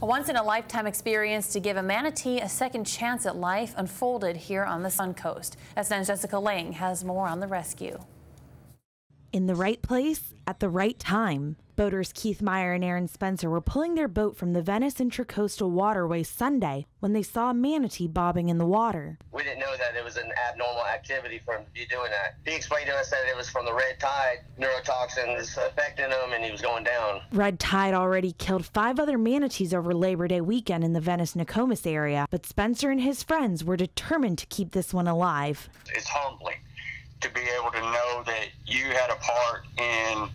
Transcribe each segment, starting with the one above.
A once-in-a-lifetime experience to give a manatee a second chance at life unfolded here on the Suncoast. SNN's Jessica Lang has more on the rescue. In the right place at the right time. Boaters Keith Meyer and Aaron Spencer were pulling their boat from the Venice Intracoastal Waterway Sunday when they saw a manatee bobbing in the water. We didn't know that it was an abnormal activity for him to be doing that. He explained to us that it was from the red tide, neurotoxins affecting him, and he was going down. Red tide already killed five other manatees over Labor Day weekend in the Venice Nokomis area, but Spencer and his friends were determined to keep this one alive. It's humbling to be able to know that you had a part in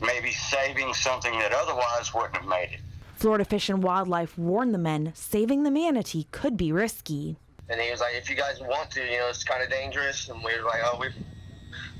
maybe saving something that otherwise wouldn't have made it. Florida Fish and Wildlife warned the men saving the manatee could be risky. And he was like, if you guys want to, you know, it's kind of dangerous. And we were like, oh, we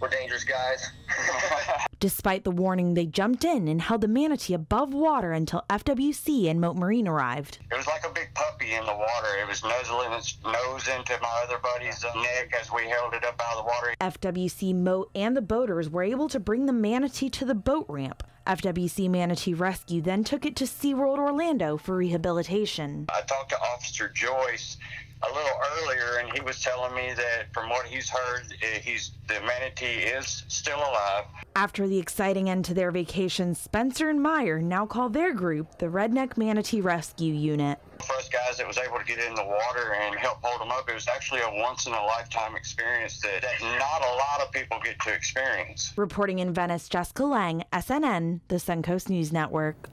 we're dangerous guys. Despite the warning, they jumped in and held the manatee above water until FWC and Mote Marine arrived. It was like a big puppy in the water. It was nuzzling its nose into my other buddy's uh, neck as we held it up out of the water. FWC, Moat, and the boaters were able to bring the manatee to the boat ramp. FWC Manatee Rescue then took it to SeaWorld Orlando for rehabilitation. I talked to Officer Joyce a little earlier, and he was telling me that from what he's heard, eh, he's the manatee is still alive. After the exciting end to their vacation, Spencer and Meyer now call their group the Redneck Manatee Rescue Unit. For us guys that was able to get in the water and help hold them up, it was actually a once in a lifetime experience that, that not a lot of people get to experience. Reporting in Venice, Jessica Lang, SNN, the Suncoast News Network.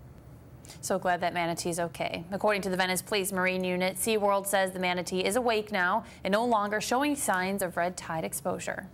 So glad that manatee's okay. According to the Venice Police Marine Unit, SeaWorld says the manatee is awake now and no longer showing signs of red tide exposure.